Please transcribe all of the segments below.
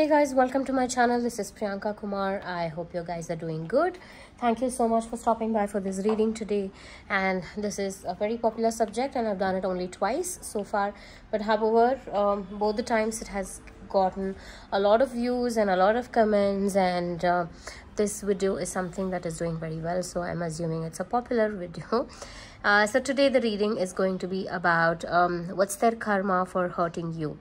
Hey guys, welcome to my channel. This is Priyanka Kumar. I hope you guys are doing good. Thank you so much for stopping by for this reading today. And this is a very popular subject and I've done it only twice so far. But however, um, both the times it has gotten a lot of views and a lot of comments and uh, this video is something that is doing very well so i'm assuming it's a popular video uh, so today the reading is going to be about um, what's their karma for hurting you?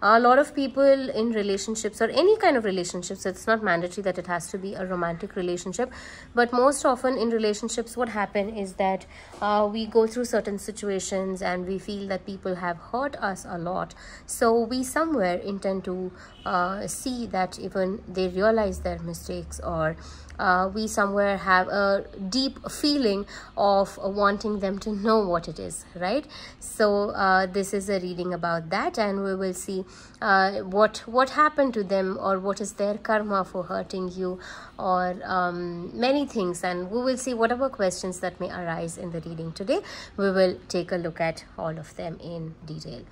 A lot of people in relationships or any kind of relationships it's not mandatory that it has to be a romantic relationship but most often in relationships what happen is that uh, we go through certain situations and we feel that people have hurt us a lot. So we somewhere intend to uh, see that even they realize their mistakes or uh, we somewhere have a deep feeling of wanting them to know what it is right? So uh, this is a reading about that and we will see uh, what what happened to them or what is their karma for hurting you or um, many things. And we will see whatever questions that may arise in the reading today. We will take a look at all of them in detail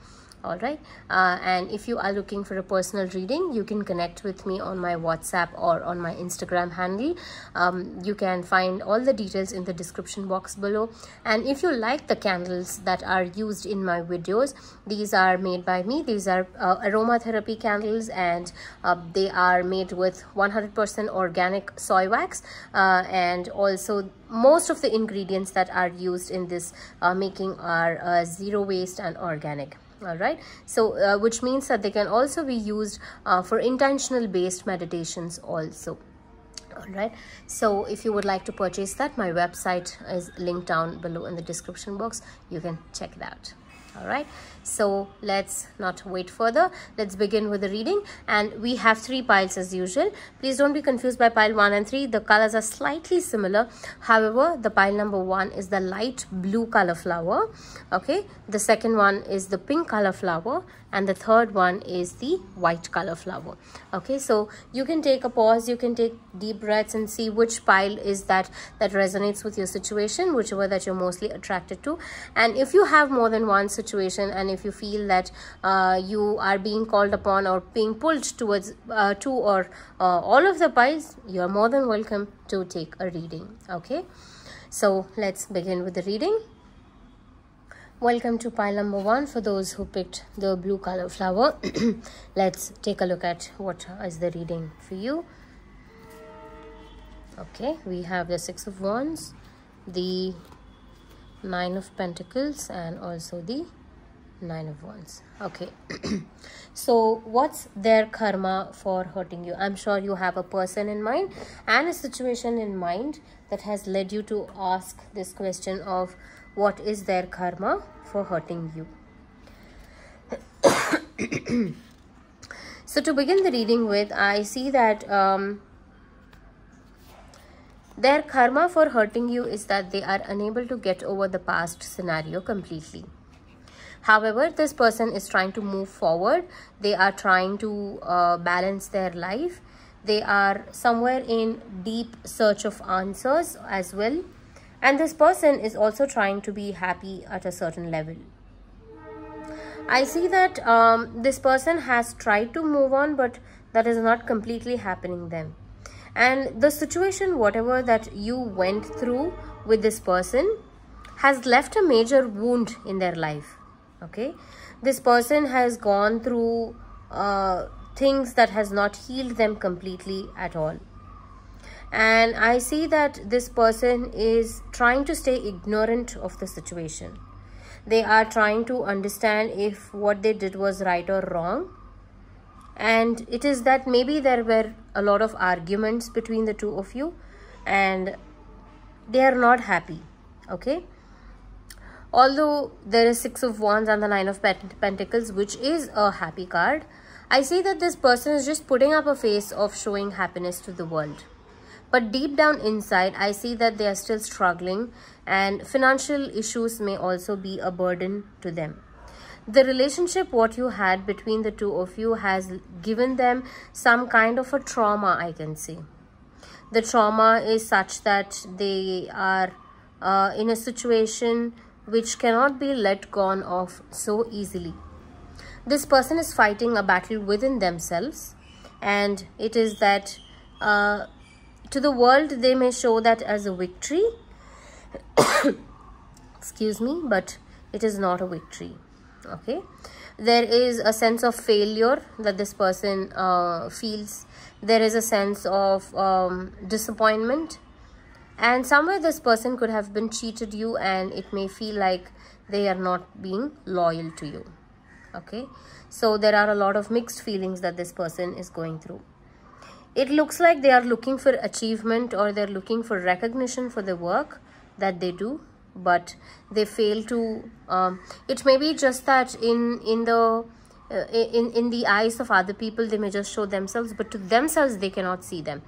all right uh, and if you are looking for a personal reading you can connect with me on my whatsapp or on my instagram handle. Um, you can find all the details in the description box below. And if you like the candles that are used in my videos these are made by me. These are uh, aromatherapy candles and uh, they are made with 100% organic soy wax. Uh, and also most of the ingredients that are used in this uh, making are uh, zero waste and organic all right. So uh, which means that they can also be used uh, for intentional based meditations also. All right. So if you would like to purchase that my website is linked down below in the description box. You can check it out. All right so let's not wait further. Let's begin with the reading. And we have three piles as usual. Please don't be confused by pile one and three. The colors are slightly similar. However the pile number one is the light blue color flower. Okay? The second one is the pink color flower. And the third one is the white color flower. Okay? So you can take a pause. You can take deep breaths and see which pile is that that resonates with your situation whichever that you're mostly attracted to. And if you have more than one situation and if you feel that uh, you are being called upon or being pulled towards uh, two or uh, all of the piles you are more than welcome to take a reading okay? So let's begin with the reading. Welcome to pile number one for those who picked the blue color flower. Let's take a look at what is the reading for you. Okay we have the six of wands the nine of pentacles and also the nine of wands. Okay. So what's their karma for hurting you? I'm sure you have a person in mind and a situation in mind that has led you to ask this question of what is their karma for hurting you? So to begin the reading with i see that um, their karma for hurting you is that they are unable to get over the past scenario completely however this person is trying to move forward. They are trying to uh, balance their life. They are somewhere in deep search of answers as well. And this person is also trying to be happy at a certain level. I see that um, this person has tried to move on but that is not completely happening them. And the situation whatever that you went through with this person has left a major wound in their life okay? This person has gone through uh, things that has not healed them completely at all. And i see that this person is trying to stay ignorant of the situation. They are trying to understand if what they did was right or wrong. And it is that maybe there were a lot of arguments between the two of you and they are not happy. Okay although there is six of wands and the nine of pentacles which is a happy card i see that this person is just putting up a face of showing happiness to the world. But deep down inside i see that they are still struggling and financial issues may also be a burden to them. The relationship what you had between the two of you has given them some kind of a trauma i can say. The trauma is such that they are uh, in a situation which cannot be let go of so easily. This person is fighting a battle within themselves and it is that uh, to the world they may show that as a victory. Excuse me but it is not a victory okay? There is a sense of failure that this person uh, feels. There is a sense of um, disappointment and somewhere this person could have been cheated you and it may feel like they are not being loyal to you. Okay? So there are a lot of mixed feelings that this person is going through. It looks like they are looking for achievement or they're looking for recognition for the work that they do but they fail to um, it may be just that in in the uh, in in the eyes of other people they may just show themselves but to themselves they cannot see them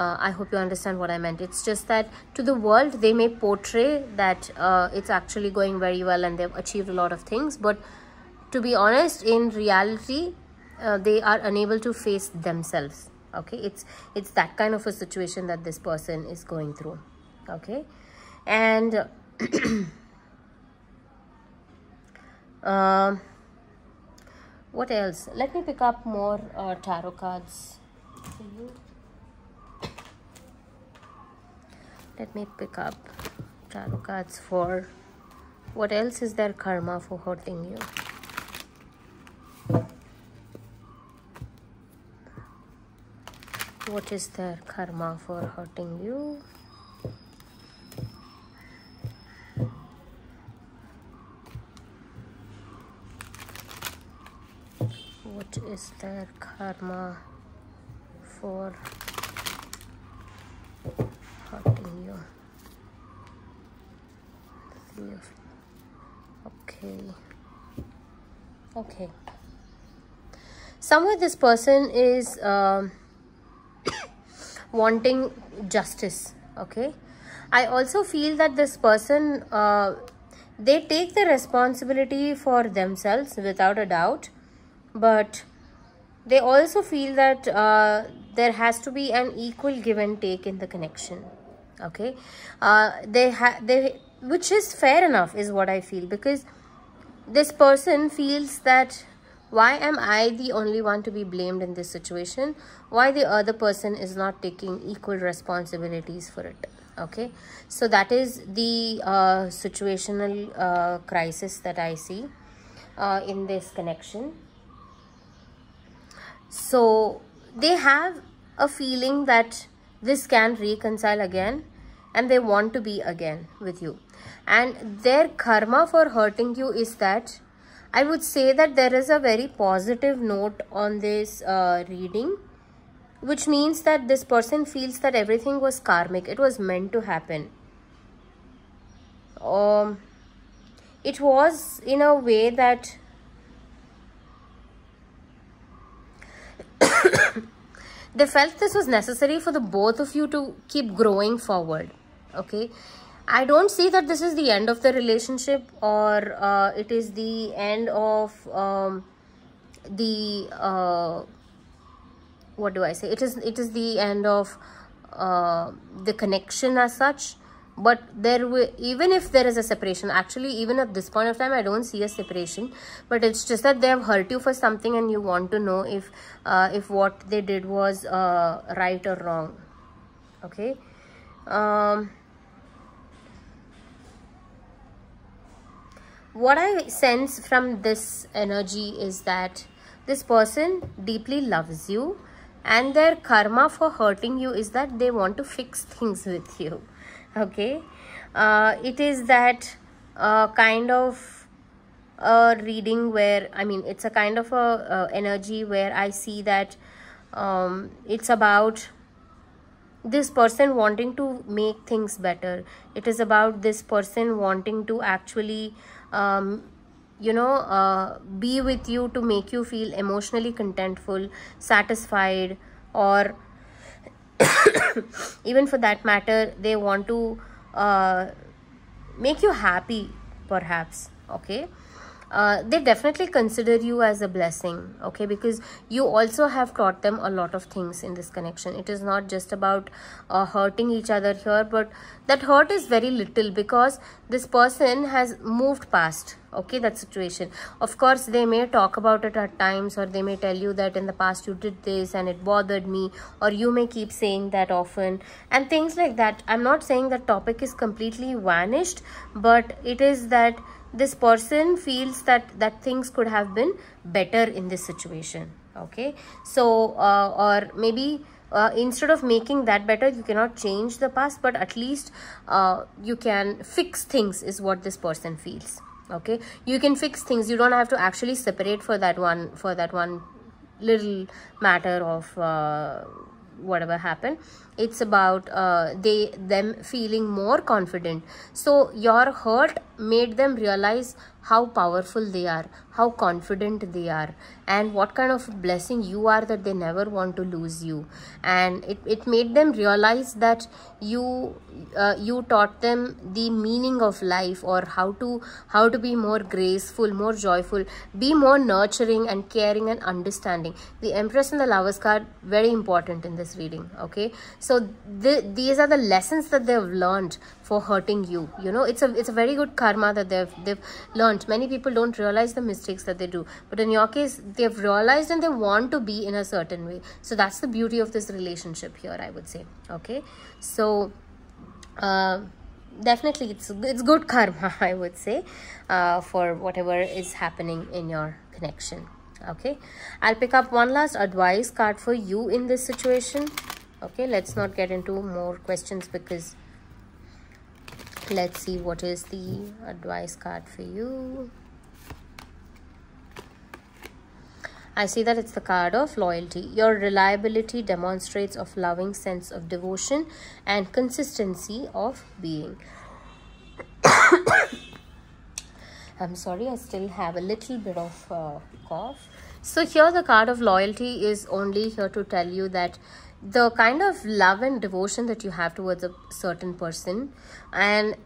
uh, i hope you understand what i meant. It's just that to the world they may portray that uh, it's actually going very well and they've achieved a lot of things but to be honest in reality uh, they are unable to face themselves okay? It's it's that kind of a situation that this person is going through okay? And um, what else? Let me pick up more uh, tarot cards let me pick up tarot cards for what else is there karma for hurting you? What is their karma for hurting you? What is their karma for hurting you okay. Okay. Somewhere this person is um, wanting justice okay? I also feel that this person uh, they take the responsibility for themselves without a doubt but they also feel that uh, there has to be an equal give and take in the connection okay? Uh, they have they which is fair enough is what i feel because this person feels that why am i the only one to be blamed in this situation? Why the other person is not taking equal responsibilities for it? Okay? So that is the uh, situational uh, crisis that i see uh, in this connection. So they have a feeling that this can reconcile again and they want to be again with you. And their karma for hurting you is that I would say that there is a very positive note on this uh, reading which means that this person feels that everything was karmic. It was meant to happen. Um it was in a way that they felt this was necessary for the both of you to keep growing forward okay I don't see that this is the end of the relationship or uh, it is the end of um, the uh, what do I say? It is it is the end of uh, the connection as such. But there even if there is a separation, actually even at this point of time, I don't see a separation. But it's just that they have hurt you for something, and you want to know if uh, if what they did was uh, right or wrong. Okay. Um, what I sense from this energy is that this person deeply loves you and their karma for hurting you is that they want to fix things with you okay? Uh, it is that uh, kind of a reading where i mean it's a kind of a energy where i see that um, it's about this person wanting to make things better. It is about this person wanting to actually um, you know uh, be with you to make you feel emotionally contentful satisfied or even for that matter they want to uh, make you happy perhaps okay uh, they definitely consider you as a blessing okay? Because you also have taught them a lot of things in this connection. It is not just about uh, hurting each other here but that hurt is very little because this person has moved past okay that situation. Of course they may talk about it at times or they may tell you that in the past you did this and it bothered me or you may keep saying that often and things like that. I'm not saying that topic is completely vanished but it is that this person feels that that things could have been better in this situation okay? So uh, or maybe uh, instead of making that better you cannot change the past but at least uh, you can fix things is what this person feels okay? You can fix things. You don't have to actually separate for that one for that one little matter of uh, whatever happened it's about uh, they them feeling more confident. So your hurt made them realize how powerful they are how confident they are and what kind of blessing you are that they never want to lose you. And it, it made them realize that you uh, you taught them the meaning of life or how to how to be more graceful more joyful be more nurturing and caring and understanding. The empress and the lovers card very important in this reading okay so the, these are the lessons that they've learned for hurting you. You know it's a it's a very good karma that they've they've learned. Many people don't realize the mistakes that they do. But in your case they've realized and they want to be in a certain way. So that's the beauty of this relationship here i would say. Okay? So uh, definitely it's it's good karma i would say uh, for whatever is happening in your connection. Okay? I'll pick up one last advice card for you in this situation okay let's not get into more questions because let's see what is the advice card for you I see that it's the card of loyalty. Your reliability demonstrates of loving sense of devotion and consistency of being. I'm sorry, I still have a little bit of uh, cough. So here the card of loyalty is only here to tell you that the kind of love and devotion that you have towards a certain person and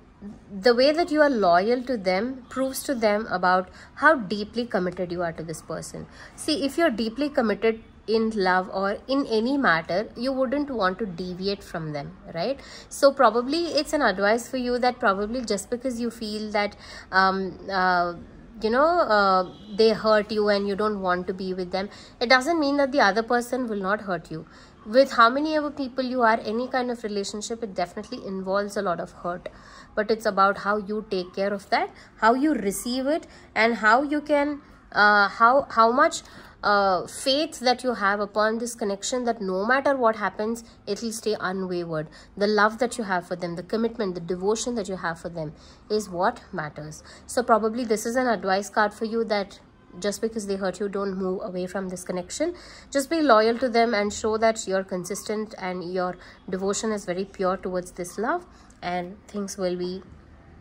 the way that you are loyal to them proves to them about how deeply committed you are to this person. See if you're deeply committed in love or in any matter you wouldn't want to deviate from them right? So probably it's an advice for you that probably just because you feel that um uh, you know uh, they hurt you and you don't want to be with them it doesn't mean that the other person will not hurt you with how many ever people you are any kind of relationship it definitely involves a lot of hurt. But it's about how you take care of that how you receive it and how you can uh, how how much uh, faith that you have upon this connection that no matter what happens it will stay unwavered. The love that you have for them the commitment the devotion that you have for them is what matters. So probably this is an advice card for you that just because they hurt you don't move away from this connection. Just be loyal to them and show that you're consistent and your devotion is very pure towards this love and things will be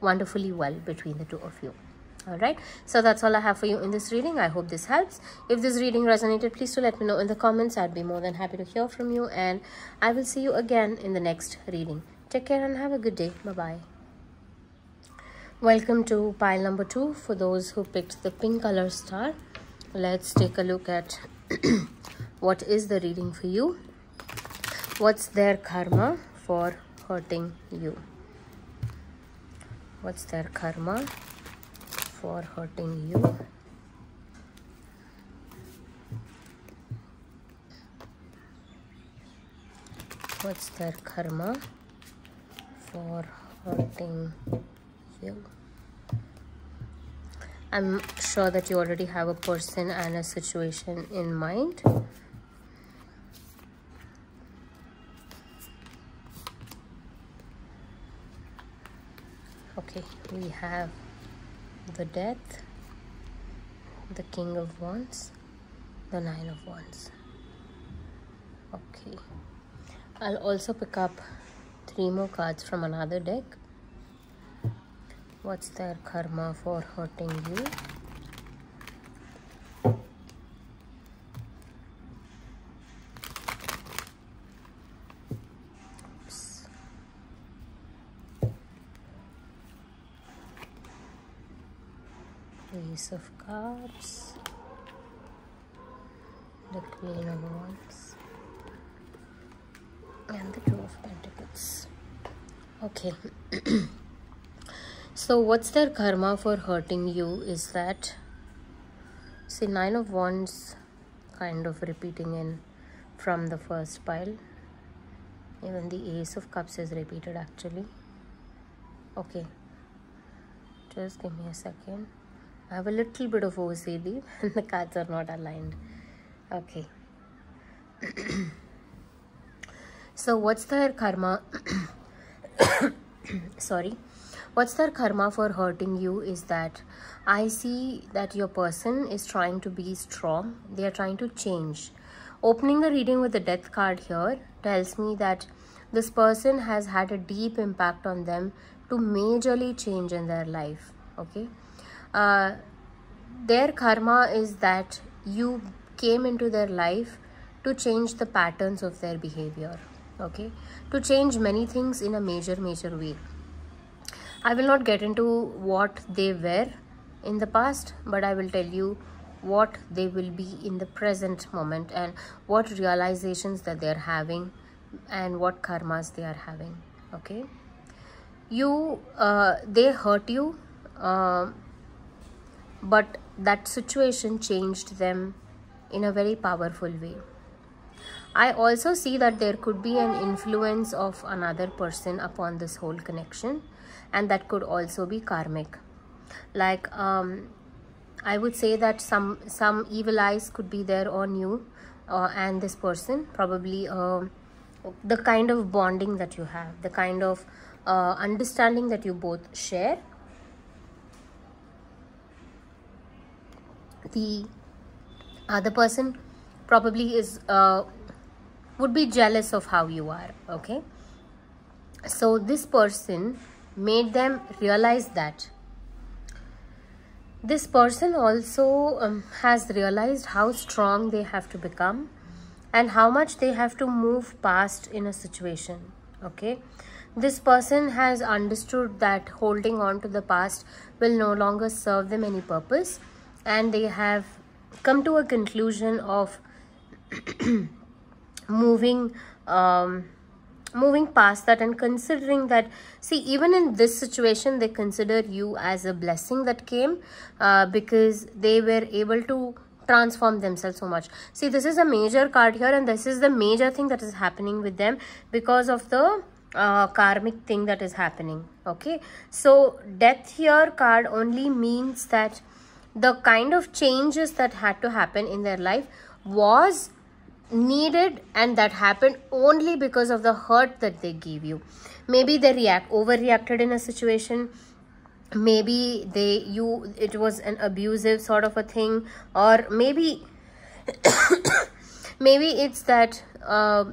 wonderfully well between the two of you. All right? So that's all i have for you in this reading. I hope this helps. If this reading resonated please do let me know in the comments. I'd be more than happy to hear from you and i will see you again in the next reading. Take care and have a good day. Bye bye welcome to pile number two for those who picked the pink color star. Let's take a look at what is the reading for you. What's their karma for hurting you? What's their karma for hurting you? What's their karma for hurting you i'm sure that you already have a person and a situation in mind. Okay we have the death the king of wands the nine of wands. Okay. I'll also pick up three more cards from another deck What's their karma for hurting you? ace of cups. The queen of wands. And the two of pentacles. Okay so what's their karma for hurting you? Is that see nine of wands kind of repeating in from the first pile. Even the ace of cups is repeated actually. Okay. Just give me a second. I have a little bit of OCD and the cards are not aligned. Okay. So what's their karma? Sorry what's their karma for hurting you is that i see that your person is trying to be strong. They are trying to change. Opening the reading with the death card here tells me that this person has had a deep impact on them to majorly change in their life okay? Uh, their karma is that you came into their life to change the patterns of their behavior okay? To change many things in a major major way i will not get into what they were in the past but i will tell you what they will be in the present moment and what realizations that they are having and what karmas they are having okay you uh, they hurt you uh, but that situation changed them in a very powerful way. I also see that there could be an influence of another person upon this whole connection and that could also be karmic. Like um, I would say that some some evil eyes could be there on you uh, and this person probably uh, the kind of bonding that you have, the kind of uh, understanding that you both share the other person probably is uh, would be jealous of how you are okay? So this person made them realize that. This person also um, has realized how strong they have to become and how much they have to move past in a situation okay? This person has understood that holding on to the past will no longer serve them any purpose and they have come to a conclusion of moving um, moving past that and considering that see even in this situation they consider you as a blessing that came uh, because they were able to transform themselves so much. See this is a major card here and this is the major thing that is happening with them because of the uh, karmic thing that is happening okay? So death here card only means that the kind of changes that had to happen in their life was needed and that happened only because of the hurt that they gave you. Maybe they react overreacted in a situation. Maybe they you it was an abusive sort of a thing. Or maybe maybe it's that uh,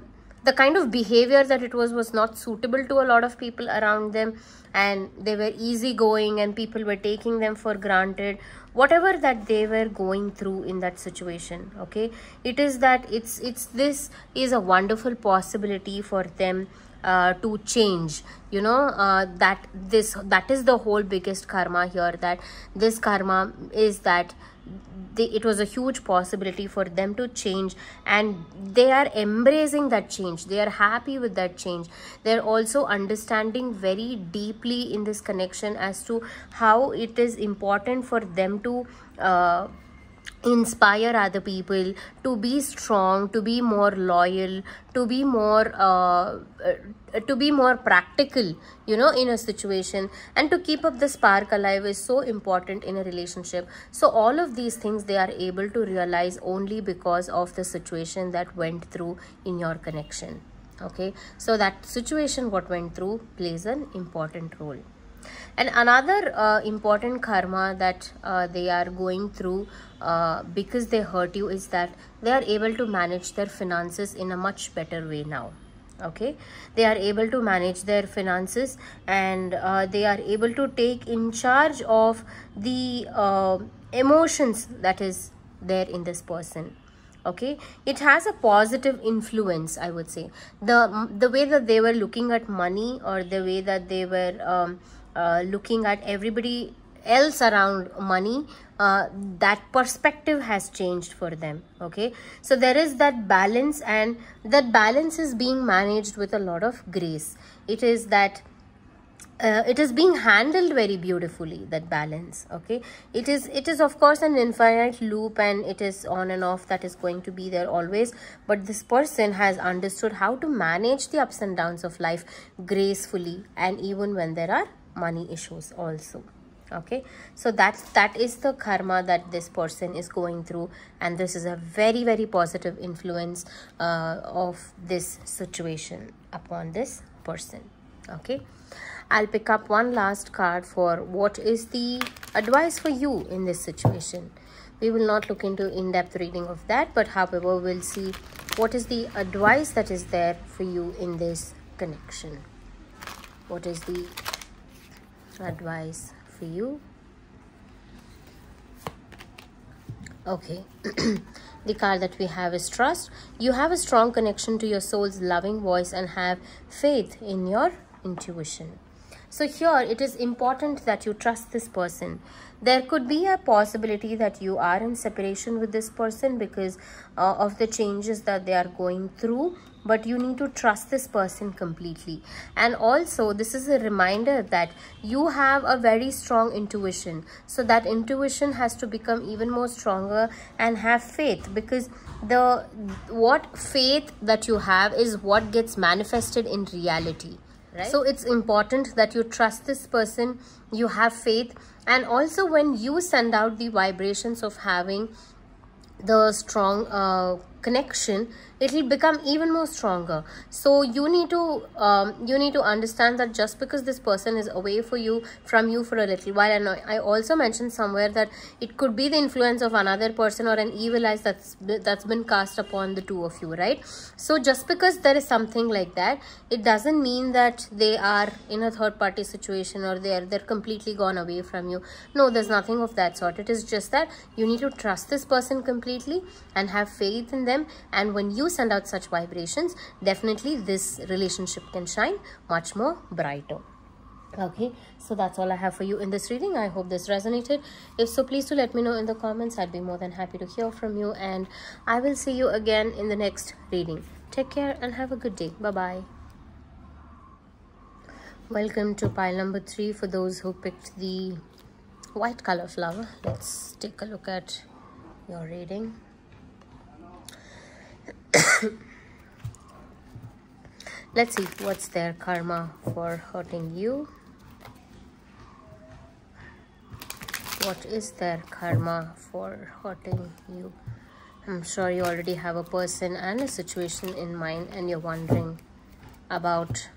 the kind of behavior that it was was not suitable to a lot of people around them. And they were easygoing and people were taking them for granted whatever that they were going through in that situation okay? It is that it's it's this is a wonderful possibility for them uh, to change you know uh, that this that is the whole biggest karma here that this karma is that they, it was a huge possibility for them to change and they are embracing that change. They are happy with that change. They're also understanding very deeply in this connection as to how it is important for them to uh, inspire other people to be strong to be more loyal to be more uh, uh, to be more practical you know in a situation. And to keep up the spark alive is so important in a relationship. So all of these things they are able to realize only because of the situation that went through in your connection. Okay? So that situation what went through plays an important role and another uh, important karma that uh, they are going through uh, because they hurt you is that they are able to manage their finances in a much better way now okay? They are able to manage their finances and uh, they are able to take in charge of the uh, emotions that is there in this person okay? It has a positive influence i would say. The the way that they were looking at money or the way that they were um, uh, looking at everybody else around money uh, that perspective has changed for them okay? So there is that balance and that balance is being managed with a lot of grace. It is that uh, it is being handled very beautifully that balance okay? It is it is of course an infinite loop and it is on and off that is going to be there always but this person has understood how to manage the ups and downs of life gracefully and even when there are money issues also okay so that's that is the karma that this person is going through and this is a very very positive influence uh, of this situation upon this person okay I'll pick up one last card for what is the advice for you in this situation. We will not look into in-depth reading of that, but however, we'll see what is the advice that is there for you in this connection. What is the advice for you? Okay. the card that we have is trust. You have a strong connection to your soul's loving voice and have faith in your intuition. So here it is important that you trust this person. There could be a possibility that you are in separation with this person because uh, of the changes that they are going through but you need to trust this person completely. And also this is a reminder that you have a very strong intuition. So that intuition has to become even more stronger and have faith because the what faith that you have is what gets manifested in reality right? So it's important that you trust this person you have faith. And also when you send out the vibrations of having the strong uh, connection it will become even more stronger. So you need to um, you need to understand that just because this person is away for you from you for a little while and i also mentioned somewhere that it could be the influence of another person or an evil eyes that's that's been cast upon the two of you right? So just because there is something like that it doesn't mean that they are in a third party situation or they're they're completely gone away from you. No there's nothing of that sort. It is just that you need to trust this person completely and have faith in them and when you send out such vibrations definitely this relationship can shine much more brighter. Okay so that's all i have for you in this reading. I hope this resonated. If so please do let me know in the comments. I'd be more than happy to hear from you. And i will see you again in the next reading. Take care and have a good day. Bye bye welcome to pile number three for those who picked the white color flower. Let's take a look at your reading Let's see what's their karma for hurting you. What is their karma for hurting you? I'm sure you already have a person and a situation in mind and you're wondering about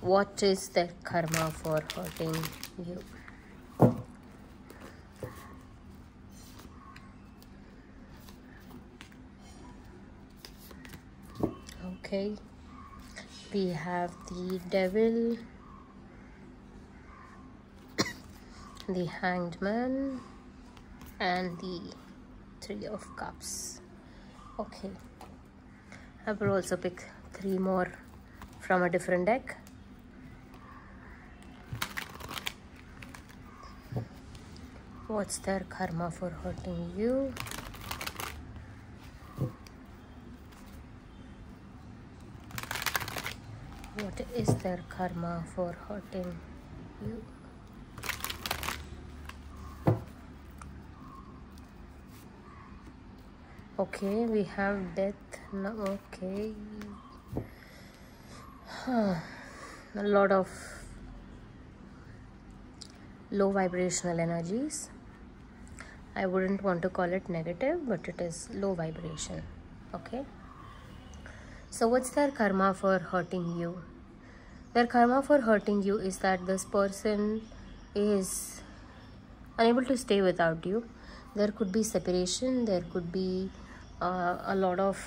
what is their karma for hurting you. Okay. We have the devil the hanged man and the three of cups. Okay. I will also pick three more from a different deck. What's their karma for hurting you what is their karma for hurting you? Okay we have death no okay. A lot of low vibrational energies. I wouldn't want to call it negative but it is low vibration. Okay so what's their karma for hurting you? Their karma for hurting you is that this person is unable to stay without you. There could be separation, there could be uh, a lot of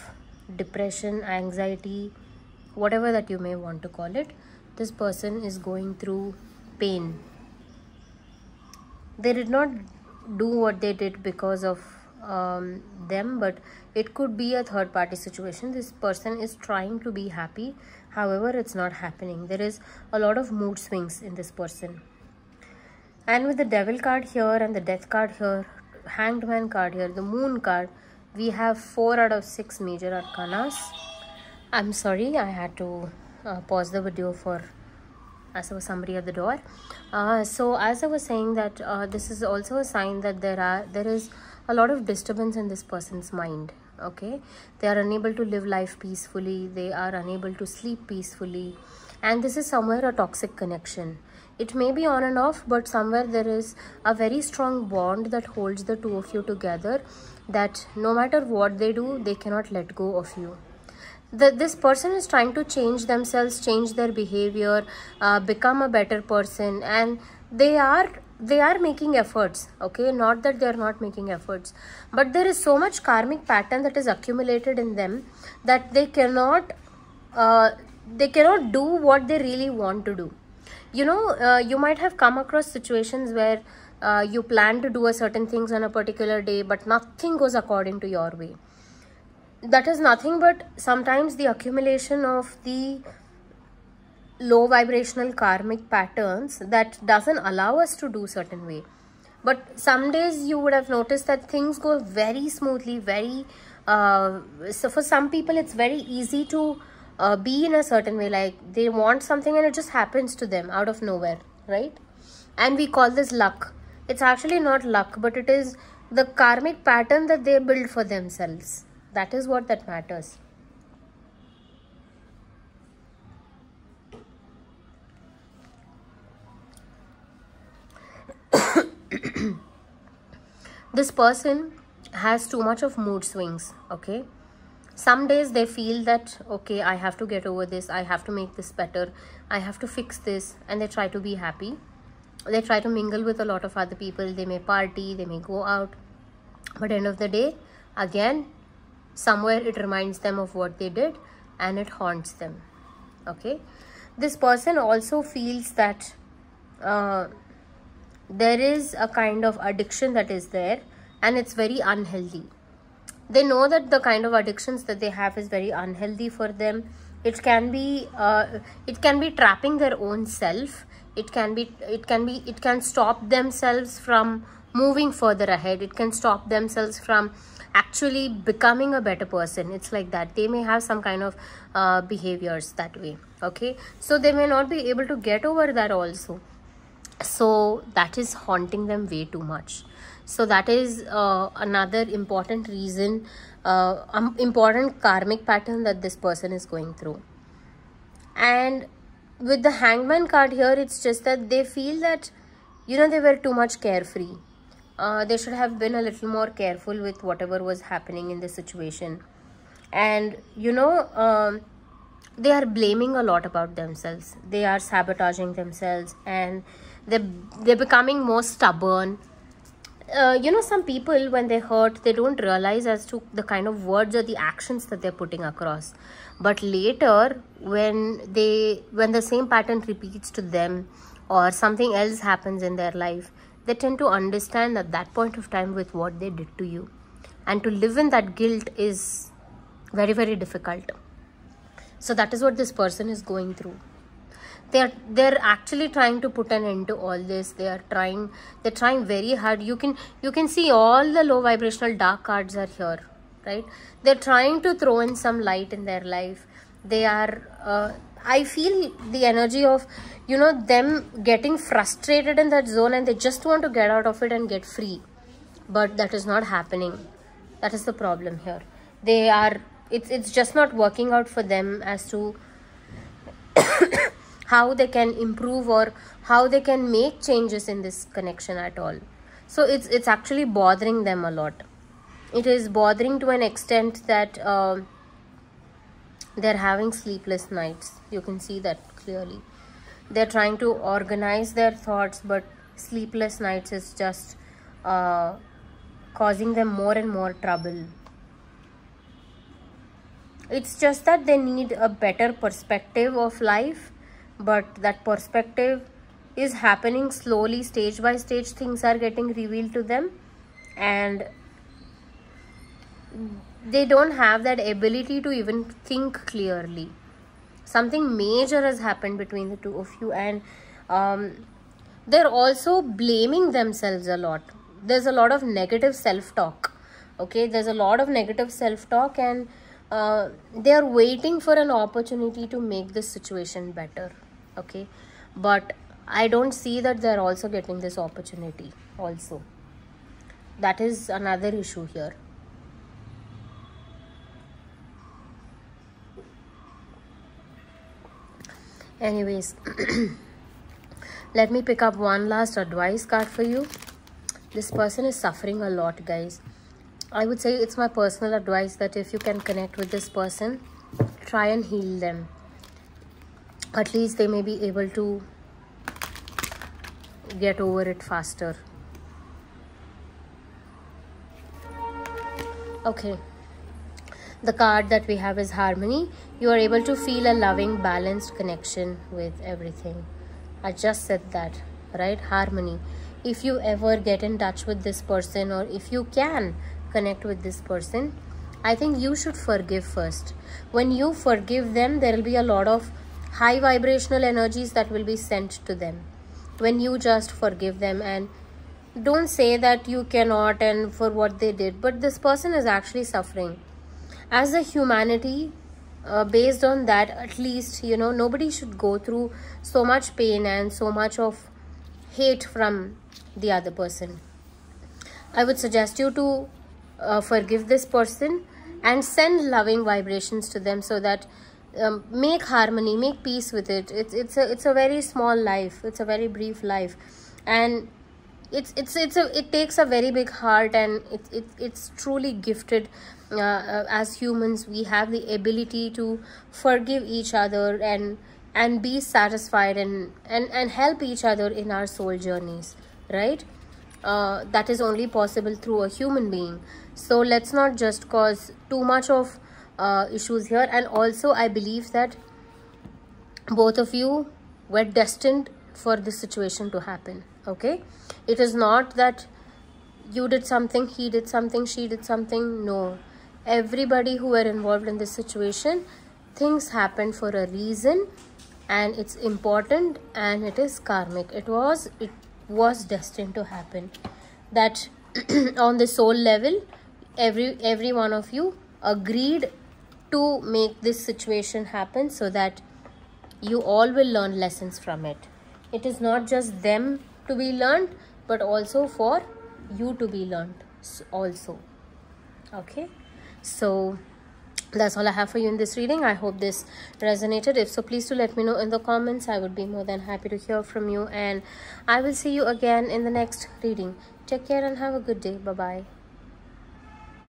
depression, anxiety, whatever that you may want to call it. This person is going through pain. They did not do what they did because of um, them but it could be a third party situation. This person is trying to be happy. However it's not happening. There is a lot of mood swings in this person. And with the devil card here and the death card here hanged man card here the moon card we have four out of six major arcanas. I'm sorry i had to uh, pause the video for as there was somebody at the door. Uh, so as i was saying that uh, this is also a sign that there are there is a lot of disturbance in this person's mind okay? They are unable to live life peacefully they are unable to sleep peacefully and this is somewhere a toxic connection. It may be on and off but somewhere there is a very strong bond that holds the two of you together that no matter what they do they cannot let go of you. The, this person is trying to change themselves change their behavior uh, become a better person and they are they are making efforts okay? Not that they are not making efforts but there is so much karmic pattern that is accumulated in them that they cannot uh, they cannot do what they really want to do. You know uh, you might have come across situations where uh, you plan to do a certain things on a particular day but nothing goes according to your way. That is nothing but sometimes the accumulation of the low vibrational karmic patterns that doesn't allow us to do certain way. But some days you would have noticed that things go very smoothly very uh, so for some people it's very easy to uh, be in a certain way like they want something and it just happens to them out of nowhere right? And we call this luck. It's actually not luck but it is the karmic pattern that they build for themselves. That is what that matters this person has too much of mood swings okay? Some days they feel that okay i have to get over this i have to make this better i have to fix this and they try to be happy. They try to mingle with a lot of other people. They may party they may go out. But end of the day again somewhere it reminds them of what they did and it haunts them okay? This person also feels that uh, there is a kind of addiction that is there and it's very unhealthy. They know that the kind of addictions that they have is very unhealthy for them. It can be uh, it can be trapping their own self. It can be it can be it can stop themselves from moving further ahead. It can stop themselves from actually becoming a better person. It's like that. They may have some kind of uh, behaviors that way. Okay? So they may not be able to get over that also so that is haunting them way too much. So that is uh, another important reason uh, um, important karmic pattern that this person is going through. And with the hangman card here it's just that they feel that you know they were too much carefree. Uh, they should have been a little more careful with whatever was happening in the situation. And you know um, they are blaming a lot about themselves. They are sabotaging themselves. And they they're becoming more stubborn. Uh, you know some people when they hurt they don't realize as to the kind of words or the actions that they're putting across. But later when they when the same pattern repeats to them or something else happens in their life they tend to understand at that point of time with what they did to you. And to live in that guilt is very very difficult. So that is what this person is going through they're they're actually trying to put an end to all this. They are trying they're trying very hard. You can you can see all the low vibrational dark cards are here right? They're trying to throw in some light in their life. They are uh, i feel the energy of you know them getting frustrated in that zone and they just want to get out of it and get free. But that is not happening. That is the problem here. They are it's it's just not working out for them as to how they can improve or how they can make changes in this connection at all. So it's it's actually bothering them a lot. It is bothering to an extent that uh, they're having sleepless nights. You can see that clearly. They're trying to organize their thoughts but sleepless nights is just uh, causing them more and more trouble. It's just that they need a better perspective of life but that perspective is happening slowly. Stage by stage things are getting revealed to them. And they don't have that ability to even think clearly. Something major has happened between the two of you. And um, they're also blaming themselves a lot. There's a lot of negative self-talk. Okay? There's a lot of negative self-talk and uh, they are waiting for an opportunity to make this situation better okay? But i don't see that they're also getting this opportunity also. That is another issue here. Anyways let me pick up one last advice card for you. This person is suffering a lot guys. I would say it's my personal advice that if you can connect with this person try and heal them at least they may be able to get over it faster. Okay. The card that we have is harmony. You are able to feel a loving balanced connection with everything. I just said that right? Harmony. If you ever get in touch with this person or if you can connect with this person i think you should forgive first. When you forgive them there will be a lot of high vibrational energies that will be sent to them. When you just forgive them and don't say that you cannot and for what they did but this person is actually suffering. As a humanity uh, based on that at least you know nobody should go through so much pain and so much of hate from the other person. I would suggest you to uh, forgive this person and send loving vibrations to them so that um, make harmony make peace with it. It's it's a it's a very small life. It's a very brief life. And it's it's it's a it takes a very big heart and it, it it's truly gifted uh, uh, as humans. We have the ability to forgive each other and and be satisfied and and and help each other in our soul journeys right? Uh, that is only possible through a human being. So let's not just cause too much of uh, issues here. And also i believe that both of you were destined for this situation to happen okay? It is not that you did something he did something she did something. No. Everybody who were involved in this situation things happened for a reason and it's important and it is karmic. It was it was destined to happen. That on the soul level every every one of you agreed to make this situation happen so that you all will learn lessons from it. It is not just them to be learned but also for you to be learned also. Okay? So that's all i have for you in this reading. I hope this resonated. If so please do let me know in the comments. I would be more than happy to hear from you and i will see you again in the next reading. Take care and have a good day. Bye bye